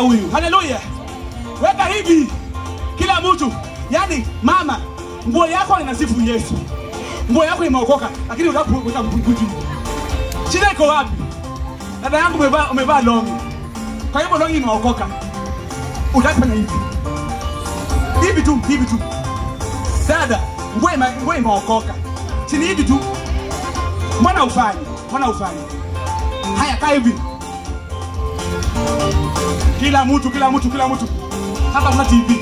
huyu. Haleluya! Weka hivi kila mtu, yaani mama, nguo yako inasifu Yesu, nguo yako imeokoka, lakini utaweka mkuti. Shida iko wapi? Dada yangu umevaa umevaa longi, kwa hivyo longi imeokoka, utafanya hivi hivi tu hivi tu. Dada, nguo nguo imeokoka, chini hivi tu. Mbona ufanye? Mbona ufanye? Haya, kaa hivi. Kila mtu, kila mtu, kila mtu. Hapa kuna TV.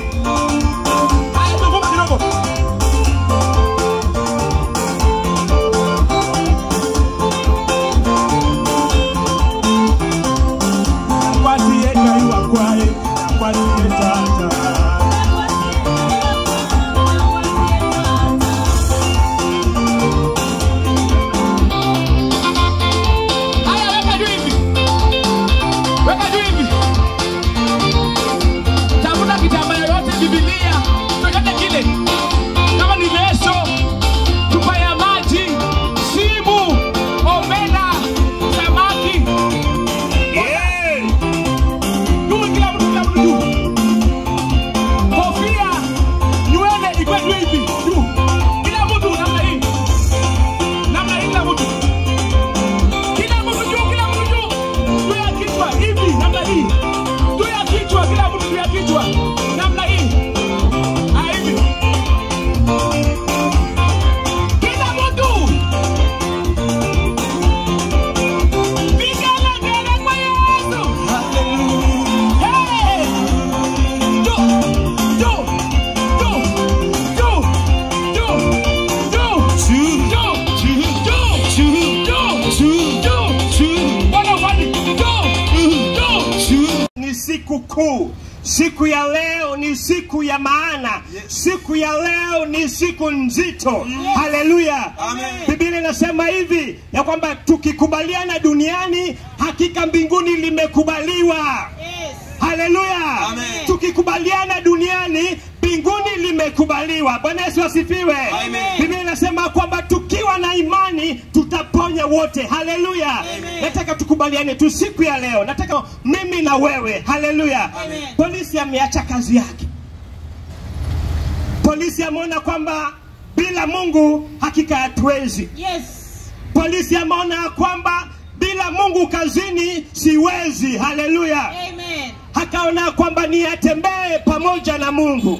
Siku kuu. Siku ya leo ni siku ya maana. Siku ya leo ni siku nzito. Haleluya! Biblia inasema hivi ya kwamba tukikubaliana duniani, hakika mbinguni limekubaliwa. Haleluya! Tukikubaliana duniani, mbinguni limekubaliwa. Bwana Yesu asifiwe. Biblia inasema kwamba tukiwa na imani tutaponya wote. Haleluya! Nataka tukubaliane tu siku ya leo, nataka mimi na wewe. Haleluya! Polisi ameacha kazi yake. Polisi ameona kwamba bila Mungu hakika hatuwezi. Yes. Polisi ameona kwamba bila Mungu kazini siwezi. Haleluya! Amen. akaona kwamba ni atembee pamoja na Mungu.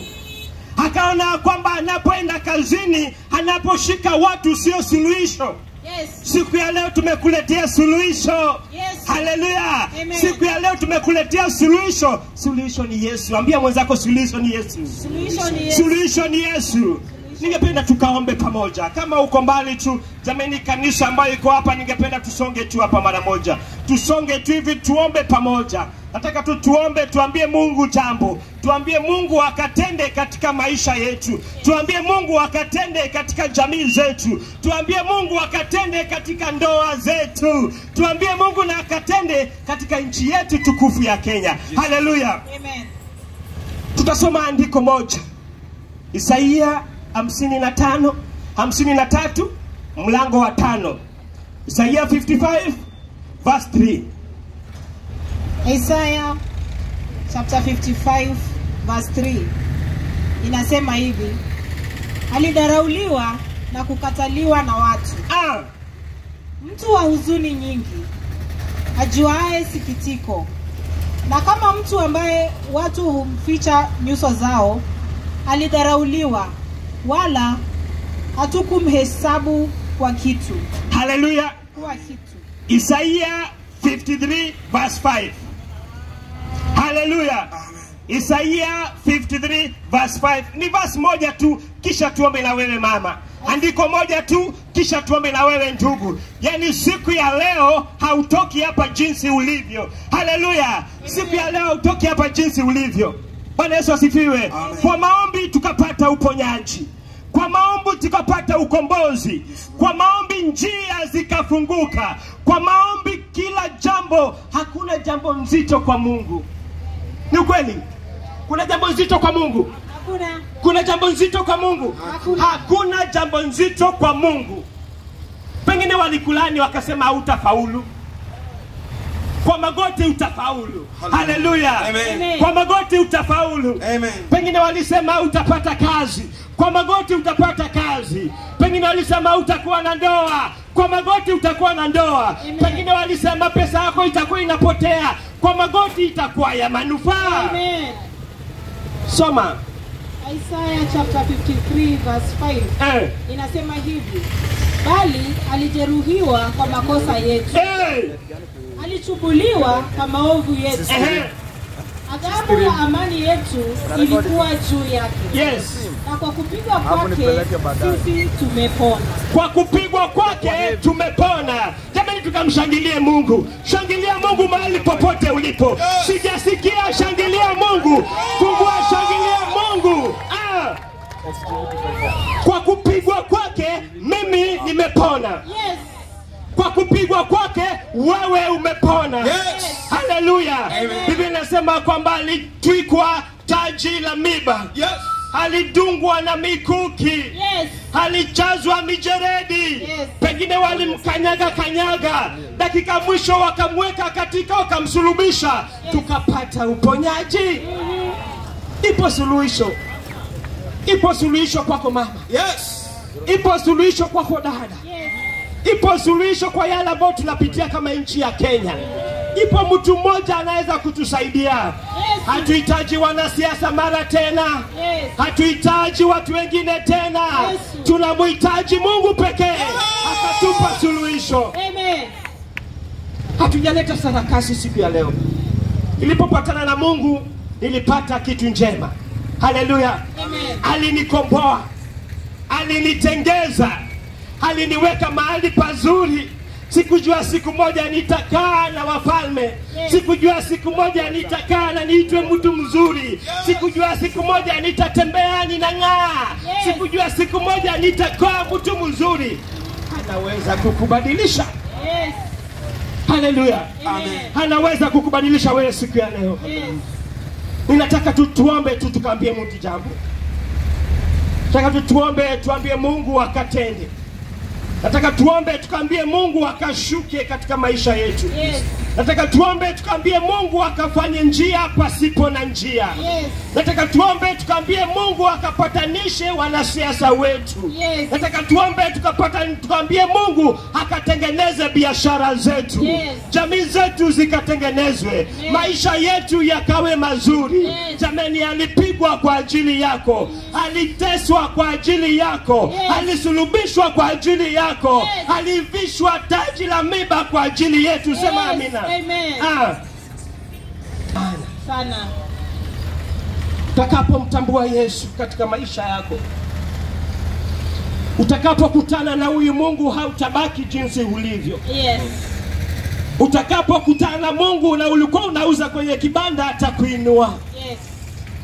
Akaona kwamba anapoenda kazini, anaposhika watu sio suluhisho. Yes. Siku ya leo tumekuletea suluhisho. Yes. Haleluya! Amen. Siku ya leo tumekuletea suluhisho. Suluhisho ni Yesu. Ambia mwenzako suluhisho ni Yesu. Suluhisho ni Yesu. Suluhisho ni Yesu. Ningependa tukaombe pamoja. Kama uko mbali tu, jamani, kanisa ambayo iko hapa, ningependa tusonge tu hapa mara moja, tusonge tu hivi, tuombe pamoja. Nataka tu tuombe, tuambie Mungu jambo, tuambie Mungu akatende katika maisha yetu, tuambie Mungu akatende katika jamii zetu, tuambie Mungu akatende katika ndoa zetu, tuambie Mungu na akatende katika nchi yetu tukufu ya Kenya. Haleluya! Amen. Tutasoma andiko moja. Isaia hamsini na tano hamsini na tatu mlango wa tano. Isaia 55 verse 3 Isaiah chapter 55 verse 3 inasema hivi, alidharauliwa na kukataliwa na watu, ah, mtu wa huzuni nyingi, ajuae sikitiko, na kama mtu ambaye watu humficha nyuso zao, alidharauliwa, wala hatukumhesabu kwa kitu, haleluya kwa kitu. Isaia 53 verse 5 haleluya Isaia 53 verse 5 ni verse moja tu kisha tuombe na wewe mama. Andiko moja tu kisha tuombe na wewe ndugu. Yaani siku ya leo hautoki hapa jinsi ulivyo. Haleluya siku ya leo hautoki hapa jinsi ulivyo. Bwana yesu asifiwe. Kwa maombi tukapata uponyaji. Kwa maombi tukapata ukombozi. Kwa maombi njia zikafunguka. Kwa maombi kila jambo hakuna jambo nzito kwa mungu ni ukweli? Kuna jambo nzito kwa mungu? Hakuna. Kuna jambo nzito kwa mungu? Hakuna. hakuna jambo nzito kwa mungu. Pengine walikulani wakasema hautafaulu. Kwa magoti utafaulu. Haleluya Amen. kwa magoti utafaulu. Amen. pengine walisema utapata kazi. Kwa magoti utapata kazi. Pengine walisema utakuwa na ndoa. Kwa magoti utakuwa na ndoa. Amen. pengine walisema pesa yako itakuwa inapotea kwa magoti itakuwa ya manufaa. Amen. soma. Isaiah chapter 53 verse 5 eh, inasema hivi, bali alijeruhiwa kwa makosa yetu, eh, alichubuliwa kwa maovu yetu, eh, adhabu ya amani yetu ilikuwa juu yake, yes. Na kwa kupigwa kwake sisi tumepona. kwa kupigwa kwake tumepona. Jamani tukamshangilie mungu. Shangilia mungu mahali popote ulipo. Sijasikia shangilia mungu. Fungua shangilia mungu. Ah. kwa kupigwa kwake mimi nimepona. Yes. kwa kupigwa wewe umepona. Yes. haleluya biblia inasema kwamba alitwikwa taji la miba. Yes. alidungwa na mikuki. Yes. alichazwa mijeredi. Yes. pengine walimkanyaga kanyaga. Dakika mwisho wakamweka katika wakamsulubisha. Tukapata uponyaji. Ipo suluhisho. Ipo suluhisho kwako mama. Yes. ipo suluhisho kwako dada. Yes. Ipo suluhisho kwa yale ambayo tunapitia kama nchi ya kenya. Ipo mtu mmoja anaweza kutusaidia. Hatuhitaji wanasiasa mara tena. Hatuhitaji watu wengine tena. Tunamhitaji mungu pekee. Akatupa suluhisho. Hatujaleta sarakasi siku ya leo. Nilipopatana na mungu nilipata kitu njema. Haleluya. Alinikomboa. Alinitengeza aliniweka mahali pazuri. Sikujua siku moja nitakaa na wafalme. Sikujua siku moja nitakaa na niitwe mtu mzuri. Sikujua siku moja nitatembea ninang'aa. Sikujua siku moja nitakaa mtu mzuri. Anaweza kukubadilisha. Haleluya. Anaweza kukubadilisha wewe siku ya leo. Ninataka tu tuombe tu tukaambie mungu jambo. Nataka tu tuombe tuambie mungu akatende nataka tuombe tukaambie mungu akashuke katika maisha yetu Yes. nataka tuombe tukaambie mungu akafanye njia pasipo na njia Yes. nataka tuombe tukaambie mungu akapatanishe wanasiasa wetu Yes. nataka tuombe tukapata tukaambie mungu akatengeneze biashara zetu Yes. jamii zetu zikatengenezwe Yes. maisha yetu yakawe mazuri Yes. jamani alipigwa kwa ajili yako aliteswa kwa ajili yako Yes. alisulubishwa kwa ajili yako Yes. alivishwa taji la miba kwa ajili yetu sema amina Amen. ah. Sana. utakapomtambua yesu katika maisha yako utakapokutana na huyu mungu hautabaki jinsi ulivyo Yes. utakapokutana na mungu na ulikuwa unauza kwenye kibanda atakuinua Yes.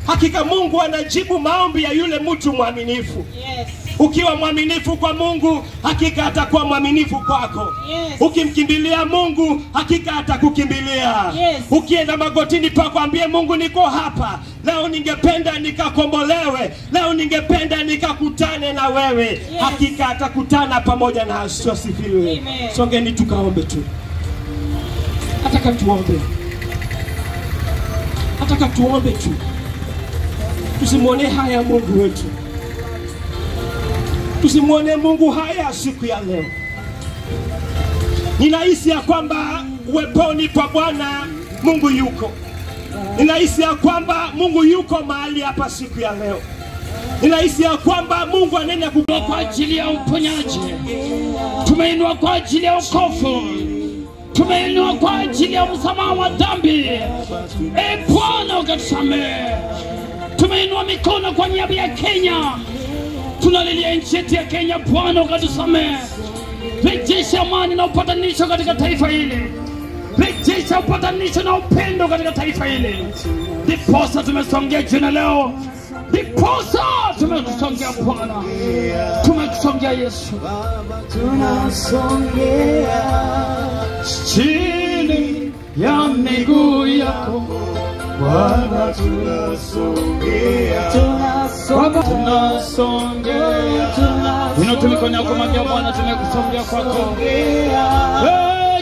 hakika mungu anajibu maombi ya yule mtu mwaminifu Yes. Ukiwa mwaminifu kwa mungu hakika atakuwa mwaminifu kwako. Yes. ukimkimbilia mungu hakika atakukimbilia. Yes. ukienda magotini pako ambie mungu niko hapa. Leo ningependa nikakombolewe. Leo ningependa nikakutane na wewe. Yes. hakika atakutana pamoja na asifiwe. Songeni tukaombe tu. Nataka tuombe. Nataka tuombe tu. Tusimwonee haya mungu wetu tusimwonee mungu haya siku ya leo. Ninahisi ya kwamba uweponi kwa bwana mungu yuko. Ninahisi ya kwamba mungu yuko mahali hapa siku ya leo. Ninahisi ya kwamba mungu anene ku kwa ajili ya uponyaji, tumeinua kwa ajili ya ukofu, tumeinua kwa ajili ya msamaha wa dhambi. E Bwana ukatusamee Tumeinua mikono kwa niaba ya Kenya, tunalilia nchi yetu ya Kenya. Bwana ukatusamehe, rejesha amani na upatanisho katika taifa hili, rejesha upatanisho na upendo katika taifa hili. Ndiposa tumesongea jina leo, ndiposa tumekusongea Bwana, tumekusongea Yesu. chini ya miguu yako Bwana, tunasongea. Tunasongea, tunasongea. Inua mikono yako mwambia Bwana, tumekusongea kwako.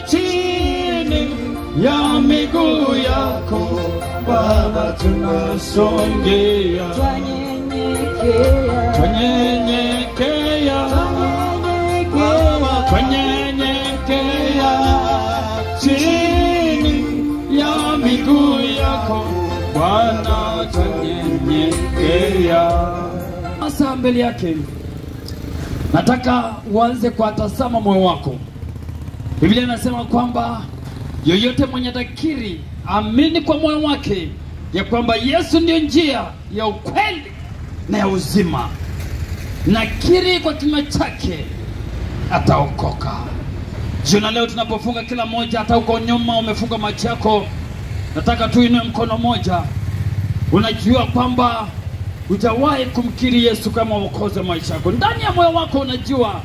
Chini ya miguu yako Baba, tunasongea. Twanyenyekea. Twanyenyekea twanyenyekea. Sasa mbele yake nataka uanze kuwatazama moyo wako. Biblia inasema kwamba yoyote mwenye takiri amini kwa moyo wake ya kwamba Yesu ndiyo njia ya ukweli na ya uzima, nakiri kwa kinywa chake ataokoka. Jiona leo tunapofunga, kila moja, hata uko nyuma umefunga macho yako, nataka tuinue mkono moja. Unajua kwamba hujawahi kumkiri Yesu kama mwokozi wa maisha yako. Ndani ya moyo wako unajua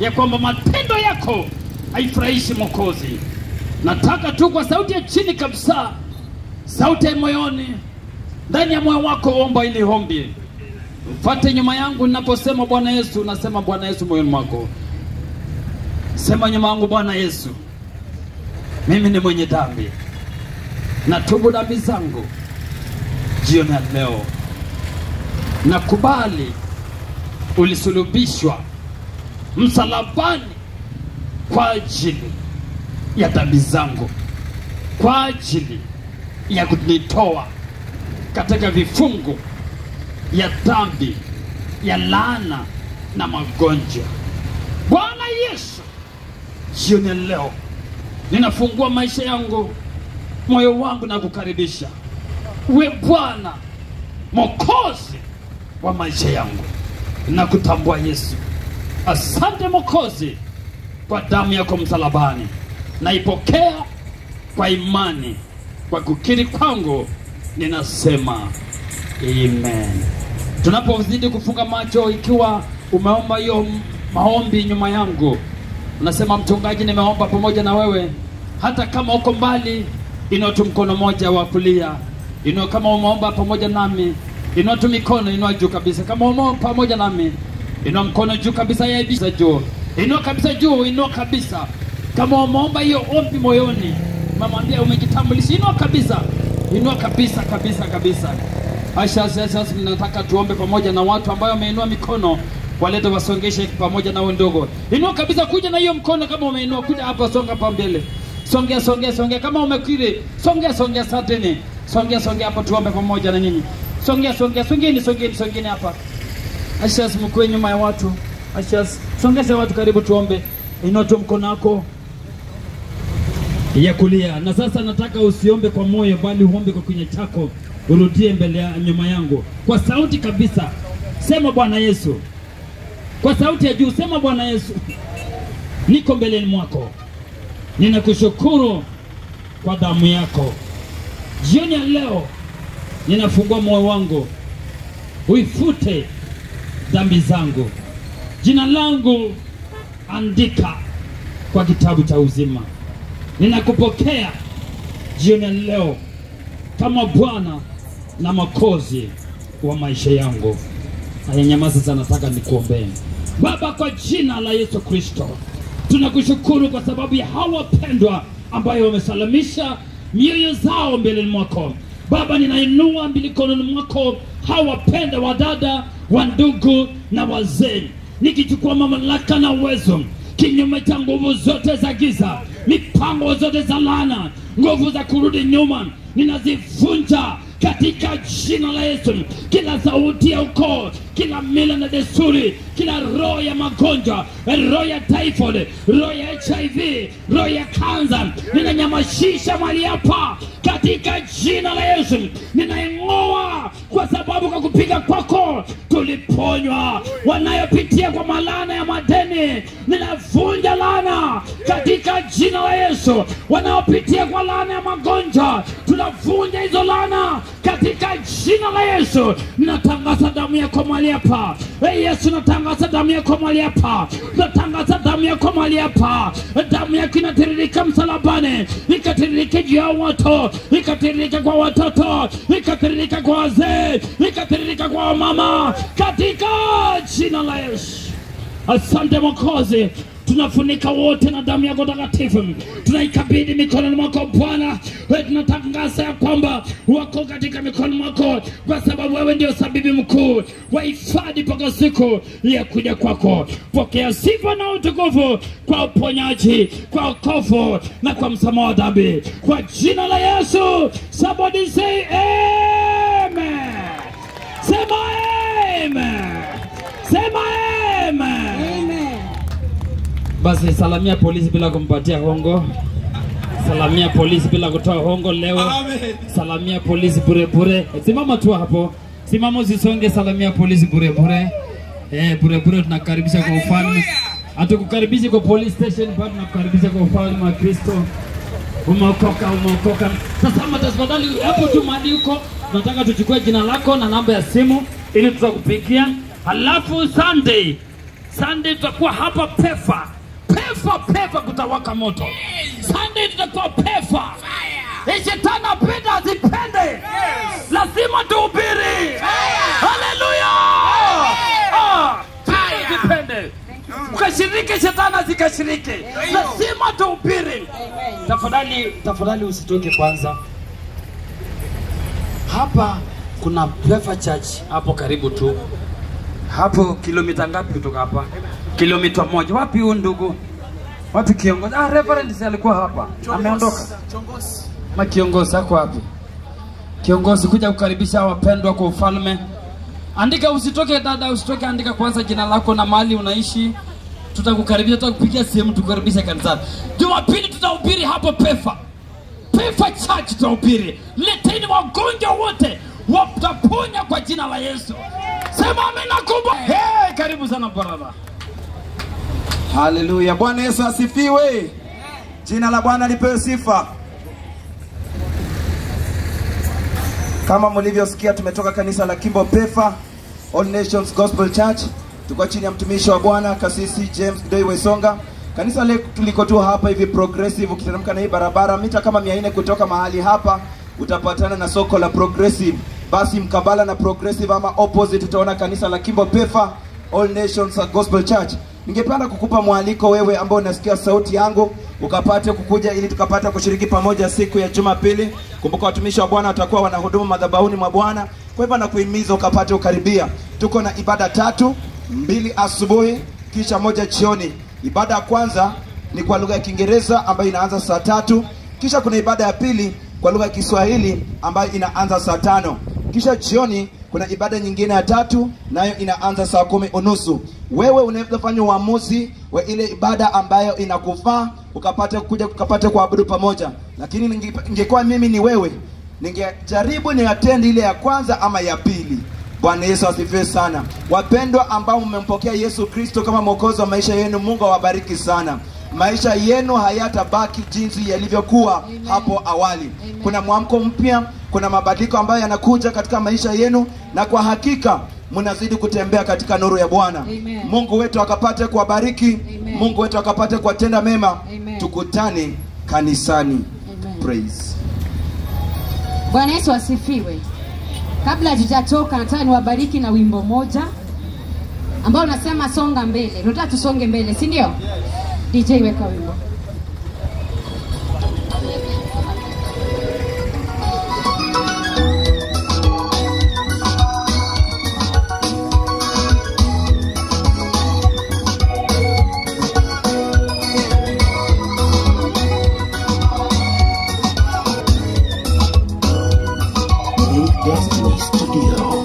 ya kwamba matendo yako haifurahishi Mwokozi. Nataka tu kwa sauti ya chini kabisa, sauti ya moyoni, ndani ya moyo wako, omba ili ombi. Mfate nyuma yangu ninaposema Bwana Yesu, nasema Bwana Yesu moyoni mwako. Sema nyuma yangu, Bwana Yesu, mimi ni mwenye dhambi, natubu dhambi zangu jioni ya leo. Nakubali ulisulubishwa msalabani kwa ajili ya dhambi zangu, kwa ajili ya kunitoa katika vifungu ya dhambi, ya laana na magonjwa. Bwana Yesu, jioni leo ninafungua maisha yangu, moyo wangu na kukaribisha uwe Bwana Mwokozi wa maisha yangu. Na kutambua Yesu. Asante mokozi kwa damu yako msalabani, naipokea kwa imani, kwa kukiri kwangu ninasema amen. Tunapozidi kufunga macho, ikiwa umeomba hiyo maombi nyuma yangu, unasema mchungaji, nimeomba pamoja na wewe, hata kama uko mbali, inua tu mkono moja wa kulia, inua kama umeomba pamoja nami, inua tu mikono, inua juu kabisa. Kama umo pamoja nami, inua mkono juu kabisa, yaibisa juu, inua kabisa juu, inua kabisa. Kama umeomba hiyo ombi moyoni, mamwambia umejitambulisha, inua kabisa, inua kabisa kabisa kabisa. Asha, sasa nataka tuombe pamoja na watu ambao wameinua mikono walete wasongeshe pamoja na ndogo. Inua kabisa, kuja na hiyo mkono kama umeinua, kuja hapa, songa hapa mbele. Songea, songea, songea. Kama umekiri, songea, songea, satini. Songea, songea hapa, tuombe pamoja na nyinyi. Songea, songea, songeni, songeni, songeni hapa. Ashas, mkue nyuma ya watu. Ashas, songeze watu karibu, tuombe. Inua tu mkono wako ya kulia. Na sasa nataka usiombe kwa moyo, bali uombe kwa kinywa chako, urudie mbele ya nyuma yangu kwa sauti kabisa. Sema Bwana Yesu, kwa sauti ya juu, sema Bwana Yesu, niko mbeleni mwako, ninakushukuru kwa damu yako. Jioni ya leo ninafungua moyo wangu, uifute dhambi zangu, jina langu andika kwa kitabu cha uzima. Ninakupokea jioni ya leo kama Bwana na Mwokozi wa maisha yangu. Aya, nyamaza sana, nataka nikuombee. Baba, kwa jina la Yesu Kristo, tunakushukuru kwa sababu ya hawa wapendwa ambayo wamesalamisha mioyo zao mbele mwako. Baba, ninainua mikononi mwako hawa wapenda wa dada wa ndugu na wazee, nikichukua mamlaka na uwezo kinyume cha nguvu zote za giza, mipango zote za laana, nguvu za kurudi nyuma, ninazivunja katika jina la Yesu. Kila sauti ya ukoo, kila mila na desturi, kila roho ya magonjwa, roho ya typhoid, roho ya HIV, roho ya kanza, ninanyamashisha mali hapa katika jina la Yesu. Ninaing'oa kwa sababu kwa kupiga kwako tuliponywa. Wanayopitia kwa malana ya madeni, ninavunja lana katika jina la Yesu. Wanaopitia kwa lana ya magonjwa, tunavunja hizo laana katika jina la Yesu. Ninatangaza damu yako mahali hapa. Hey Yesu, natangaza damu yako mahali hapa. Natangaza damu yako mahali hapa. Damu yako inatiririka msalabani, ikatiririke juu ya watu, ikatiririke kwa watoto, ikatiririka kwa wazee, ikatiririka kwa wamama, katika jina la Yesu. Asante Mwokozi, tunafunika wote na damu yako takatifu, tunaikabidhi mikononi mwako Bwana. Wewe tunatangaza ya kwamba wako katika mikono mwako, kwa sababu wewe ndio sabibi mkuu wa hifadhi mpaka siku ya kuja kwako. Pokea sifa na utukufu kwa uponyaji, kwa wokovu na kwa msamaha wa dhambi, kwa jina la Yesu. Somebody say amen. Basi salamia polisi bila kumpatia hongo. Salamia polisi bila kutoa hongo leo. Amen. Salamia polisi bure bure. Simama tu hapo. Simama usisonge, salamia polisi bure bure. Eh, bure bure tunakaribisha kwa ufalme. hatukukaribishi kwa police station, bado tunakukaribisha kwa ufalme wa Kristo. Umeokoka, umeokoka. Sasa tafadhali hapo tu mahali uko, tunataka tuchukue jina lako na namba ya simu ili tutakupigia. Halafu Sunday, Sunday tutakuwa hapa Pefa. Pefa, Pefa kutawaka moto. Sunday tutakuwa Pefa. Shetani apenda azipende, lazima tuhubiri. Haleluya! Ah, Zipende ukashiriki, shetani zikashiriki, lazima tuhubiri. Tafadhali, tafadhali usitoke kwanza. Hapa kuna Pefa Church hapo karibu tu, hapo kilomita ngapi kutoka hapa? Kilomita moja. Wapi huyu ndugu? Wapi kiongozi? Ah, Reverend alikuwa hapa, ameondoka. Kiongozi. Ma kiongozi ako wapi? Kiongozi kuja kukaribisha wapendwa kwa ufalme. Andika, usitoke dada, usitoke, andika kwanza jina lako na mahali unaishi. Tutakukaribisha, tutakupigia sehemu tukukaribisha kanisani. Jumapili tutahubiri hapo Pefa. Pefa Church tutahubiri. Leteni wagonjwa wote, wataponya kwa jina la Yesu. Sema amina kubwa. Hey, karibu sana brother. Haleluya, Bwana Yesu asifiwe. Jina la Bwana lipewe sifa. Kama mlivyosikia, tumetoka kanisa la Kimbo Pefa All Nations Gospel Church. Tuko chini ya mtumishi wa Bwana kasisi James Doi Wesonga. Kanisa le liko tu hapa hivi progressive, ukiteremka na hii barabara mita kama 400 kutoka mahali hapa utapatana na soko la progressive. Basi mkabala na progressive ama opposite utaona kanisa la Kimbo Pefa All Nations Gospel Church. Ningependa kukupa mwaliko wewe ambao unasikia sauti yangu ukapate kukuja ili tukapata kushiriki pamoja siku ya Jumapili. Kumbuka watumishi wa Bwana watakuwa wanahudumu madhabahuni mwa Bwana. Kwa hivyo nakuhimiza ukapate ukaribia. Tuko na ibada tatu, mbili asubuhi kisha moja jioni. Ibada ya kwanza ni kwa lugha ya Kiingereza ambayo inaanza saa tatu. Kisha kuna ibada ya pili kwa lugha ya Kiswahili ambayo inaanza saa tano. Kisha jioni kuna ibada nyingine ya tatu nayo inaanza saa kumi unusu. Wewe unaweza fanya uamuzi wa ile ibada ambayo inakufaa ukapate kuja ukapate kuabudu pamoja, lakini ningekuwa ingekuwa mimi ni wewe, ningejaribu ni attend ile ya kwanza ama ya pili. Bwana Yesu asifiwe sana. Wapendwa ambao mmempokea Yesu Kristo kama mwokozi wa maisha yenu, Mungu awabariki sana. Maisha yenu hayatabaki jinsi yalivyokuwa hapo awali. Amen. Kuna mwamko mpya, kuna mabadiliko ambayo yanakuja katika maisha yenu, na kwa hakika mnazidi kutembea katika nuru ya Bwana. Mungu wetu akapate kuwabariki, Mungu wetu akapate kuwatenda mema. Amen. Tukutane kanisani. Amen. Praise. Bwana Yesu asifiwe. Kabla hatujatoka, nataka niwabariki na wimbo moja ambao unasema songa mbele. Tunataka tusonge mbele, si ndio? DJ weka wimbo. Songa mbele,